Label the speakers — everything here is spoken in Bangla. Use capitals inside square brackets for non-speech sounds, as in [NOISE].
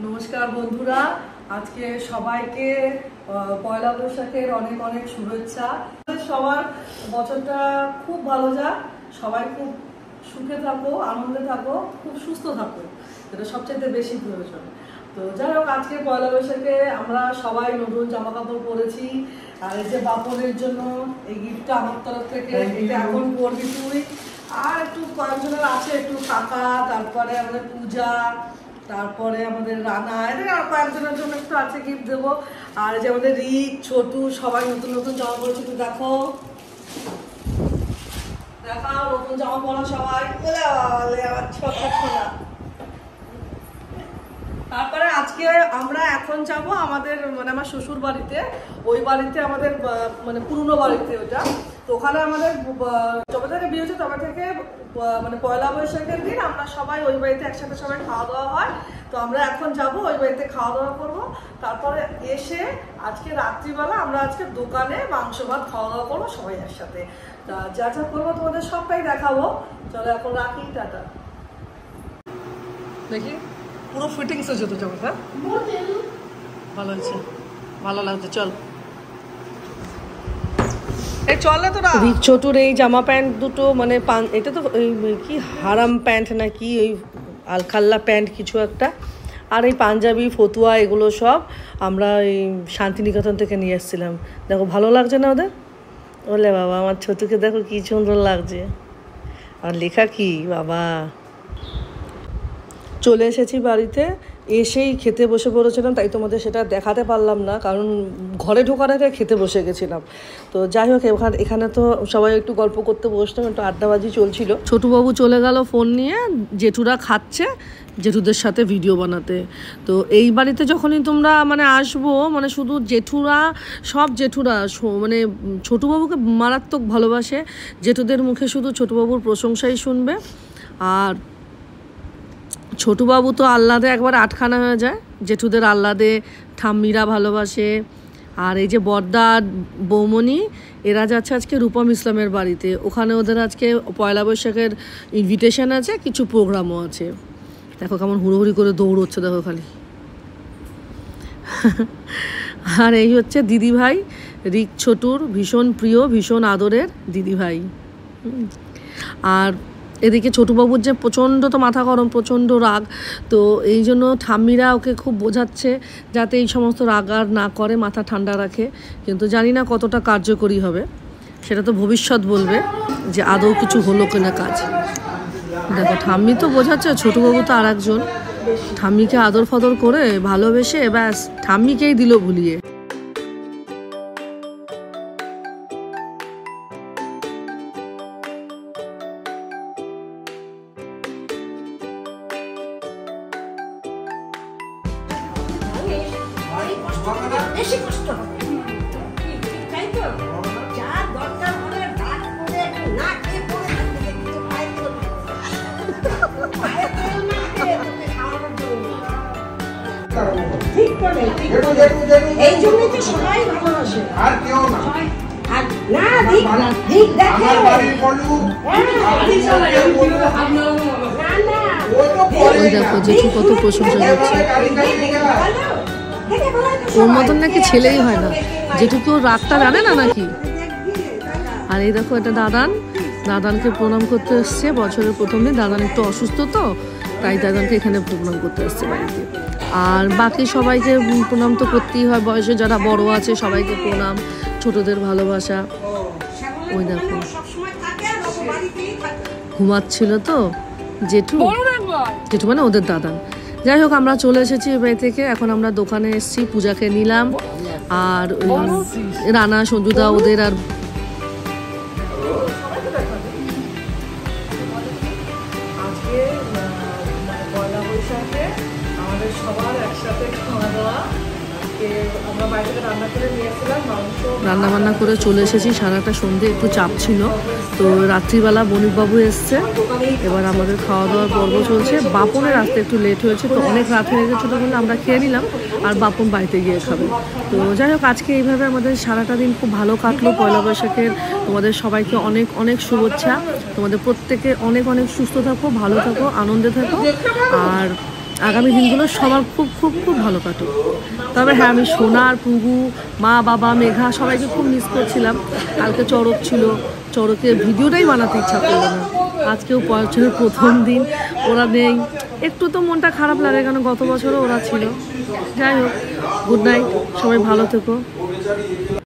Speaker 1: নমস্কার বন্ধুরা। আজকে সবাইকে পয়লা বৈশাখের অনেক অনেক শুভেচ্ছা। সবার বছরটা খুব ভালো যাক। সবাই খুব সুখে থাকো আনন্দে থাকো খুব সুস্থ থাকো। এটা সবচেয়ে বেশি প্রয়োজন। তো যাই হোক আজকে পয়লা বৈশাখে আমরা সবাই নতুন জামা কাপড় পরেছি। আর এই যে বাপনের জন্য এই গিফটটা আমার তরফ থেকে এটা এখন পরবি তুই। আর একটু কয়েকজনের আছে একটু কাকা তারপরে আমাদের পূজা তারপরে আমাদের রানা, এদের আর কয়েকজনের জন্য একটু আছে গিফট দেবো। আর যে আমাদের রিক, ছোটু, সবাই নতুন নতুন জামা পড়েছে একটু দেখো। দেখাও, নতুন জামা পড়ো সবাই। আমার ছোট তারপরে আজকে আমরা এখন যাব আমাদের মানে আমার শ্বশুর বাড়িতে। ওই বাড়িতে আমাদের মানে পুরনো বাড়িতে ওটা। তো ওখানে আমাদের যবে থেকে বিয়ে হচ্ছে তবে থেকে মানে পয়লা বৈশাখের দিন আমরা সবাই ওই বাড়িতে একসাথে সবাই খাওয়া দাওয়া হয়। তো আমরা এখন যাব, ওই বাড়িতে খাওয়া দাওয়া করব। তারপরে এসে আজকে রাত্রিবেলা আমরা আজকে দোকানে মাংস, ভাত খাওয়া দাওয়া করব সবাই একসাথে। তা যা যা করব তোমাদের সবটাই দেখাবো। চলো এখন রাখি, টাটা। দেখি। পুরো ফিটিংস হচ্ছে তো জামাটা ভালো হয়েছে। ভালো লাগছে, চল। এই চলে না ছোটুর এই জামা প্যান্ট দুটো মানে এটা তো কি হারাম প্যান্ট না কি ওই আলখাল্লা প্যান্ট কিছু একটা। আর এই পাঞ্জাবি, ফতুয়া এগুলো সব আমরা এই শান্তিনিকেতন থেকে নিয়ে এসেছিলাম। দেখো, ভালো লাগছে না ওদের? বলে বাবা, আমার ছোটুকে দেখো কি সুন্দর লাগছে। আর লেখা কি? বাবা। চলে এসেছি বাড়িতে, এসেই খেতে বসে পড়েছিলাম, তাই তোমাদের সেটা দেখাতে পারলাম না, কারণ ঘরে ঢোকার আগে খেতে বসে গেছিলাম। তো যাই হোক, এখানে এখানে তো সবাই একটু গল্প করতে বসতাম একটু আড্ডাবাজি চলছিল। ছোটুবাবু চলে গেল ফোন নিয়ে, জেঠুরা খাচ্ছে, জেঠুদের সাথে ভিডিও বানাতে। তো এই বাড়িতে যখনই তোমরা মানে আসব মানে শুধু জেঠুরা, সব জেঠুরা মানে ছোটুবাবুকে মারাত্মক ভালোবাসে, জেঠুদের মুখে শুধু ছোটুবাবুর প্রশংসাই শুনবে, আর ছোটুবাবু তো আহ্লাদে একবার আটখানা হয়ে যায়। জেঠুদের আহ্লাদে ঠাম্মিরা ভালোবাসে। আর এই যে বর্দা বৌমনি এরা যাচ্ছে আজকে রূপম ইসলামের বাড়িতে। ওখানে ওদের আজকে পয়লা বৈশাখের ইনভিটেশন আছে, কিছু প্রোগ্রামও আছে। দেখো কেমন হুড়োহুড়ি করে দৌড়চ্ছে, দেখো খালি। আর এই হচ্ছে দিদিভাই, রিক ছোটুর, ভীষণ প্রিয়, ভীষণ আদরের দিদিভাই। আর এদিকে ছোটুবাবুর যে প্রচণ্ড তো মাথা গরম, প্রচণ্ড রাগ। তো এই জন্য ঠাম্মিরা ওকে খুব বোঝাচ্ছে যাতে এই সমস্ত রাগ আর না করে, মাথা ঠান্ডা রাখে। কিন্তু জানি না কতটা কার্যকরী হবে। সেটা তো ভবিষ্যৎ বলবে যে আদৌ কিছু হলো কিনা কাজ। দেখো, ঠাম্মি তো বোঝাচ্ছে, ছোটবাবু তো আর একজন ঠাম্মিকে আদর ফদর করে ভালোবেসে ব্যাস, ঠাম্মিকেই দিল ভুলিয়ে।
Speaker 2: বেশি কষ্ট হবে। তাই তো? যা দরকার হবে রাত করে না খেয়ে পড়ে থাকবে কিন্তু পায়ে তেল পায়ে তেল মাখবে তোকে খাওয়ানোর জন্য। ঠিক করে এই জন্যই তো সবাই ভালোবাসে।
Speaker 3: আর কেউ না।
Speaker 2: না দিক দিক দেখে।
Speaker 3: আমার বাড়ির পলু
Speaker 2: না না
Speaker 3: ও তো পরে
Speaker 1: ওই দেখো। জেঠু কত প্রশংসা করছে। ওর মতন নাকি ছেলেই হয় না। কেউ রাগটা জানে না নাকি? আর এই দেখো এটা দাদান। দাদানকে প্রণাম করতে এসছে। বছরের প্রথম দিন। দাদান একটু অসুস্থ তো তাই দাদানকে এখানে প্রণাম করতে এসছে বাড়িতে। আর বাকি সবাইকে প্রণাম তো করতেই হয়। বয়সে যারা বড় আছে সবাইকে প্রণাম। ছোটদের ভালোবাসা। ওই দেখো। ঘুমাচ্ছিল তো জেঠু? জেঠু মানে ওদের দাদান। যাই হোক, আমরা চলে এসেছি এ বাড়ি থেকে। এখন আমরা দোকানে এসেছি, পূজাকে নিলাম। আর রানা, সঞ্জুদা, ওদের আর রান্না বান্না করে চলে এসেছি। সারাটা সন্ধে একটু চাপ ছিল। তো রাত্রিবেলা বণিকবাবু এসছে। এবার আমাদের খাওয়া দাওয়ার পর্ব চলছে। বাপনের আসতে একটু লেট হয়েছে, তো অনেক রাত হয়ে গেছিল বলে আমরা খেয়ে নিলাম আর বাপন বাড়িতে গিয়ে খাবে। তো যাই হোক, আজকে এইভাবে আমাদের সারাটা দিন খুব ভালো কাটলো। পয়লা বৈশাখের তোমাদের সবাইকে অনেক অনেক শুভেচ্ছা। তোমাদের প্রত্যেকে অনেক অনেক সুস্থ থাকো, ভালো থাকো, আনন্দে থাকো। আর আগামী দিনগুলো সবার খুব খুব খুব ভালো কাটুক। তবে হ্যাঁ আমি সোনার পুগু মা, বাবা, মেঘা সবাইকে খুব মিস করছিলাম। কালকে চড়ক ছিল, চড়কের ভিডিওটাই বানাতে ইচ্ছা করল না। আজকেও বছরের [LAUGHS] প্রথম দিন, ওরা নেই। একটু তো মনটা খারাপ লাগে কেন গত বছরও ওরা ছিল। যাই হোক গুড নাইট সবাই ভালো থেকো।